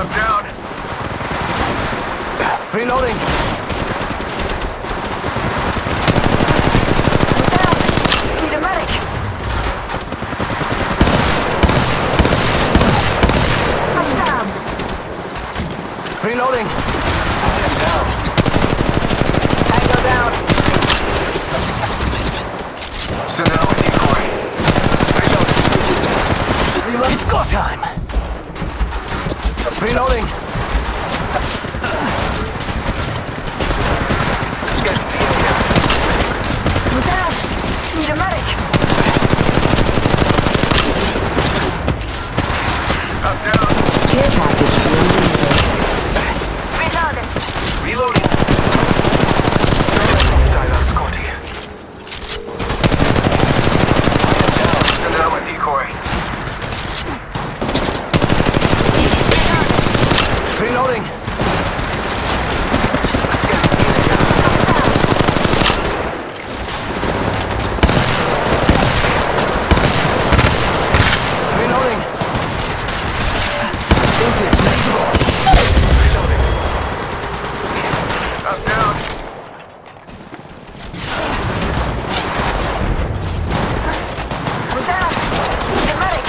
I'm down. Reloading. Need a medic. I'm down. Reloading. Tango down. Send out a decoy. Reload. It's go time. Reloading. Scan the area. I'm down. Need a medic. I'm down. Care package being Reloading. Reloading. Style out, Scotty. Send out my decoy. Reloading. Scan the area. Reloading. Intis, ready to go. Reloading. I'm down. I'm down. Need a medic.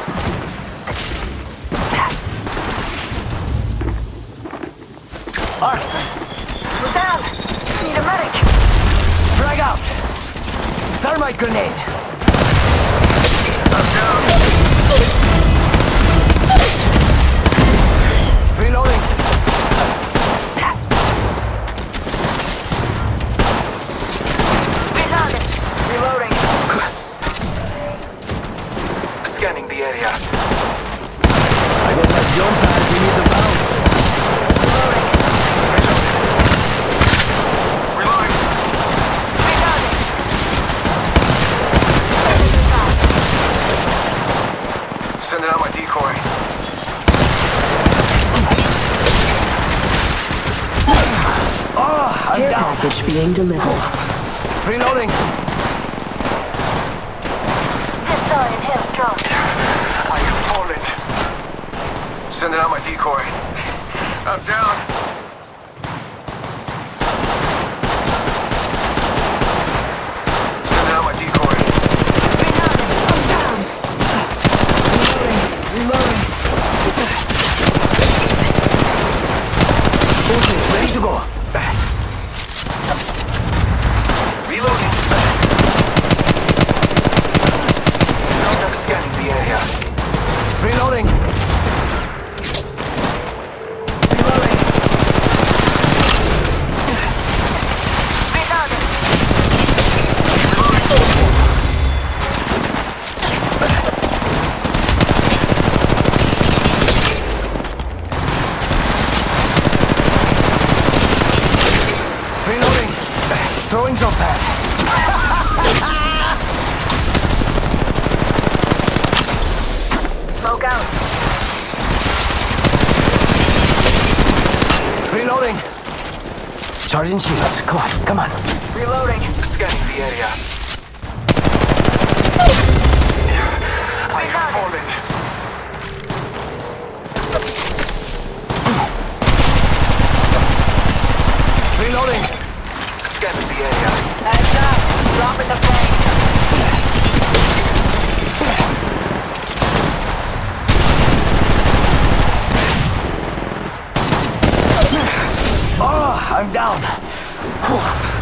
Thermite grenade. I'm down. Reloading. Reloading. Reloading. Scanning the area. I got that jump pad. We need the bounce. Reloading. Reloading. Reloading. Sending out my decoy. Oh, I'm Care down. package being delivered. Reloading. Pistol in hip dropped. I am falling. Sending out my decoy. I'm down. Sending out my decoy. Intis, ready to go. Reloading. I'm scanning the area. Reloading. Reloading. Reloading. Reloading. Throwing jump pad. Smoke out. Reloading. Charging shields. Come on, come on. Reloading. Scanning the area. I am falling. Reloading. Scanning the area. Heads up. Oh, I'm down.